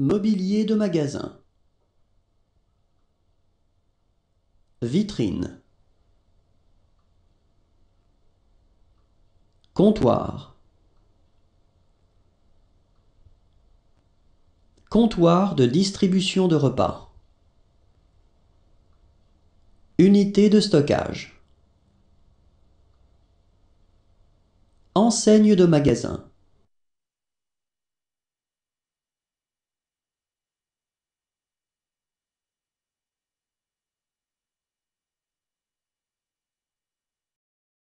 Mobilier de magasin. Vitrine. Comptoir. Comptoir de distribution de repas. Unité de stockage. Enseigne de magasin.